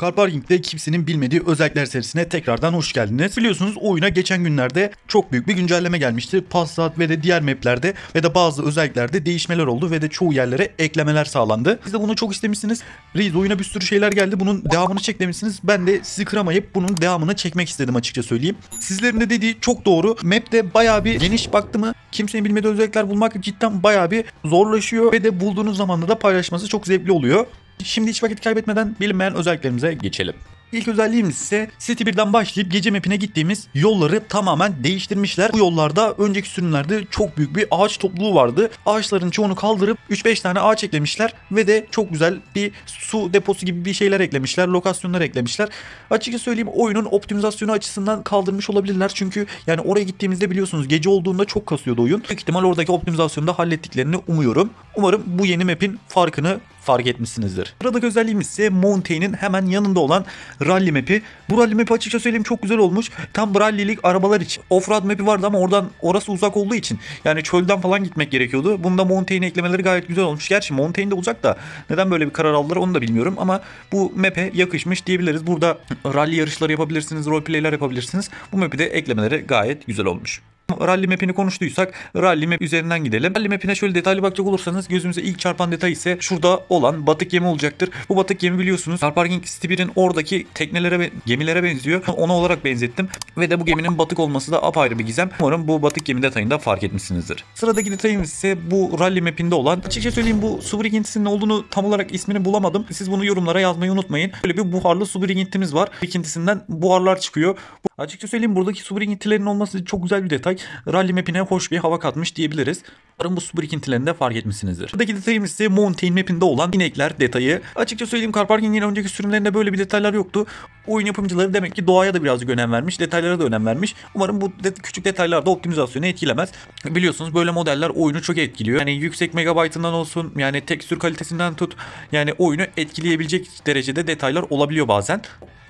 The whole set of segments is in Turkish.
Car Parking'de kimsenin bilmediği özellikler serisine tekrardan hoş geldiniz. Biliyorsunuz oyuna geçen günlerde çok büyük bir güncelleme gelmişti. Passat ve de diğer maplerde ve de bazı özelliklerde değişmeler oldu ve de çoğu yerlere eklemeler sağlandı. Siz de bunu çok istemişsiniz. Reis oyuna bir sürü şeyler geldi. Bunun devamını çek demişsiniz. Ben de sizi kıramayıp bunun devamını çekmek istedim açıkça söyleyeyim. Sizlerin de dediği çok doğru. Map'te bayağı bir geniş baktı mı kimsenin bilmediği özellikler bulmak cidden bayağı bir zorlaşıyor ve de bulduğunuz zamanda da paylaşması çok zevkli oluyor. Şimdi hiç vakit kaybetmeden bilinmeyen özelliklerimize geçelim. İlk özelliğimiz ise City 1'den başlayıp gece mapine gittiğimiz yolları tamamen değiştirmişler. Bu yollarda önceki sürümlerde çok büyük bir ağaç topluluğu vardı. Ağaçların çoğunu kaldırıp 3-5 tane ağaç eklemişler ve de çok güzel bir su deposu gibi bir şeyler eklemişler. Lokasyonlar eklemişler. Açıkça söyleyeyim oyunun optimizasyonu açısından kaldırmış olabilirler. Çünkü yani oraya gittiğimizde biliyorsunuz gece olduğunda çok kasıyordu oyun. Büyük ihtimal oradaki optimizasyonu da hallettiklerini umuyorum. Umarım bu yeni map'in farkını fark etmişsinizdir. Sıradaki özelliğimiz ise Montaigne'in hemen yanında olan rally map'i. Bu rally map'i açıkça söyleyeyim çok güzel olmuş. Tam rally'lik arabalar için. Offroad map'i vardı ama oradan orası uzak olduğu için yani çölden falan gitmek gerekiyordu. Bunda Montaigne eklemeleri gayet güzel olmuş. Gerçi Montaigne de uzak da neden böyle bir karar aldılar onu da bilmiyorum ama bu map'e yakışmış diyebiliriz. Burada rally yarışları yapabilirsiniz, roleplay'ler yapabilirsiniz. Bu map'i de eklemeleri gayet güzel olmuş. Rally map'ini konuştuysak rally map üzerinden gidelim. Rally map'ine şöyle detaylı bakacak olursanız gözümüze ilk çarpan detay ise şurada olan batık gemi olacaktır. Bu batık gemi biliyorsunuz Car Parking City 1'in oradaki teknelere gemilere benziyor. Ona olarak benzettim. Ve de bu geminin batık olması da apayrı bir gizem. Umarım bu batık gemi detayında fark etmişsinizdir. Sıradaki detayımız ise bu rally map'inde olan. Açıkça söyleyeyim bu su birikintisinin olduğunu tam olarak ismini bulamadım. Siz bunu yorumlara yazmayı unutmayın. Böyle bir buharlı su birikintimiz var. Birikintisinden buharlar çıkıyor. Açıkça söyleyeyim buradaki su birikintilerinin olması çok güzel bir detay. Rally map'ine hoş bir hava katmış diyebiliriz. Umarım bu su birikintilerini de fark etmişsinizdir. Buradaki detayımız ise Mountain map'inde olan inekler detayı. Açıkça söyleyeyim Car Parking'in önceki sürümlerinde böyle bir detaylar yoktu. Oyun yapımcıları demek ki doğaya da birazcık önem vermiş. Detaylara da önem vermiş. Umarım bu de küçük detaylar da optimizasyonu etkilemez. Biliyorsunuz böyle modeller oyunu çok etkiliyor. Yani yüksek megabaytından olsun yani tekstür kalitesinden tut yani oyunu etkileyebilecek derecede detaylar olabiliyor bazen.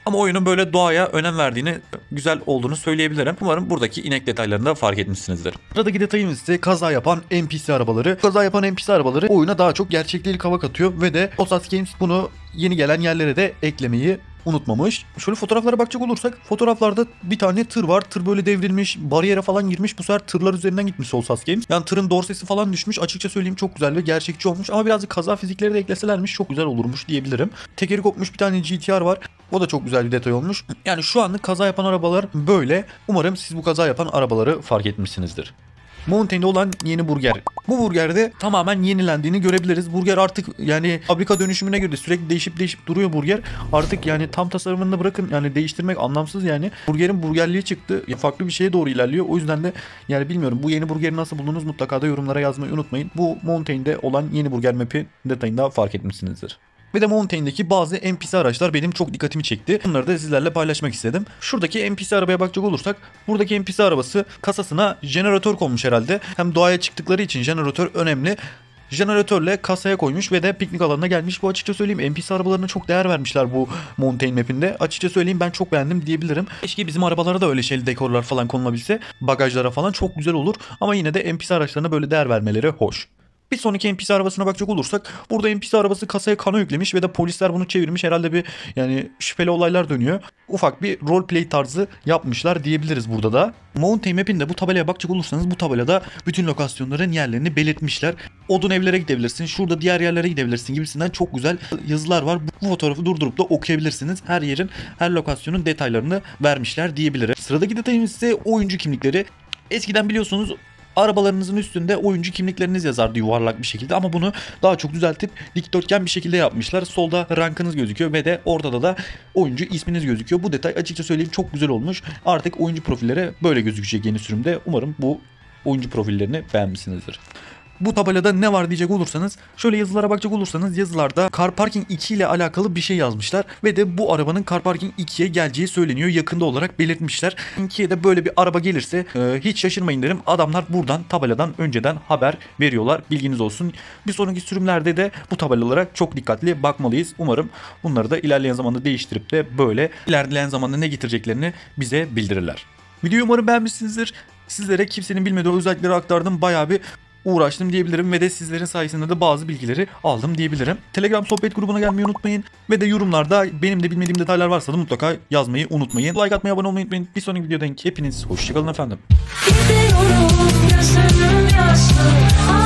Ama oyunun böyle doğaya önem verdiğini güzel olduğunu söyleyebilirim. Umarım buradaki inek detaylarını da fark etmişsinizdir. Sıradaki detayımız ise kaza yapan NPC arabaları. Kaza yapan NPC arabaları oyuna daha çok gerçeklik hava katıyor ve de Osas Games bunu yeni gelen yerlere de eklemeyi unutmamış. Şöyle fotoğraflara bakacak olursak fotoğraflarda bir tane tır var. Tır böyle devrilmiş, bariyere falan girmiş. Bu sefer tırlar üzerinden gitmiş Solsas Games. Yani tırın dorsesi falan düşmüş. Açıkça söyleyeyim çok güzel ve gerçekçi olmuş. Ama birazcık kaza fizikleri de ekleselermiş çok güzel olurmuş diyebilirim. Tekeri kopmuş bir tane GTR var. O da çok güzel bir detay olmuş. Yani şu anlık kaza yapan arabalar böyle. Umarım siz bu kaza yapan arabaları fark etmişsinizdir. Montaigne'de olan yeni burger. Bu burgerde tamamen yenilendiğini görebiliriz. Burger artık yani fabrika dönüşümüne göre sürekli değişip değişip duruyor burger. Artık yani tam tasarımını bırakın yani değiştirmek anlamsız yani. Burgerin burgerliği çıktı. Farklı bir şeye doğru ilerliyor. O yüzden de yani bilmiyorum bu yeni burgeri nasıl buldunuz mutlaka da yorumlara yazmayı unutmayın. Bu Montaigne'de olan yeni burger map'i detayında fark etmişsinizdir. Ve de Montaigne'deki bazı NPC araçlar benim çok dikkatimi çekti. Bunları da sizlerle paylaşmak istedim. Şuradaki NPC arabaya bakacak olursak buradaki NPC arabası kasasına jeneratör konmuş herhalde. Hem doğaya çıktıkları için jeneratör önemli jeneratörle kasaya koymuş ve de piknik alanına gelmiş. Bu açıkça söyleyeyim NPC arabalarına çok değer vermişler bu Mountain map'inde. Açıkça söyleyeyim ben çok beğendim diyebilirim. Keşke bizim arabalara da öyle şeyli dekorlar falan konulabilse. Bagajlara falan çok güzel olur. Ama yine de NPC araçlarına böyle değer vermeleri hoş. Bir sonraki NPC arabasına bakacak olursak burada NPC arabası kasaya kana yüklemiş ve de polisler bunu çevirmiş. Herhalde bir yani şüpheli olaylar dönüyor. Ufak bir roleplay tarzı yapmışlar diyebiliriz burada da. Mountain Map'inde bu tabelaya bakacak olursanız bu tabelada bütün lokasyonların yerlerini belirtmişler. Odun evlere gidebilirsin, şurada diğer yerlere gidebilirsin gibisinden çok güzel yazılar var. Bu fotoğrafı durdurup da okuyabilirsiniz. Her yerin, her lokasyonun detaylarını vermişler diyebilirim. Sıradaki detayımız ise oyuncu kimlikleri. Eskiden biliyorsunuz arabalarınızın üstünde oyuncu kimlikleriniz yazardı yuvarlak bir şekilde ama bunu daha çok düzeltip dikdörtgen bir şekilde yapmışlar. Solda rankınız gözüküyor ve de orada da oyuncu isminiz gözüküyor. Bu detay açıkça söyleyeyim çok güzel olmuş. Artık oyuncu profilleri böyle gözükecek yeni sürümde. Umarım bu oyuncu profillerini beğenmişsinizdir. Bu tabelada ne var diyecek olursanız şöyle yazılara bakacak olursanız yazılarda Car Parking 2 ile alakalı bir şey yazmışlar ve de bu arabanın Car Parking 2'ye geleceği söyleniyor yakında olarak belirtmişler. 2'ye de böyle bir araba gelirse e, hiç şaşırmayın derim. Adamlar buradan tabeladan önceden haber veriyorlar. Bilginiz olsun. Bir sonraki sürümlerde de bu tabelalara çok dikkatli bakmalıyız. Umarım bunları da ilerleyen zamanda değiştirip de böyle ilerleyen zamanda ne getireceklerini bize bildirirler. Videoyu umarım beğenmişsinizdir. Sizlere kimsenin bilmediği özellikleri aktardım. Bayağı bir uğraştım diyebilirim ve de sizlerin sayesinde de bazı bilgileri aldım diyebilirim. Telegram sohbet grubuna gelmeyi unutmayın ve de yorumlarda benim de bilmediğim detaylar varsa da mutlaka yazmayı unutmayın. Like atmayı, abone olmayı unutmayın. Bir sonraki videoda hepiniz hoşçakalın efendim. Gidiyorum gözümün yaşlı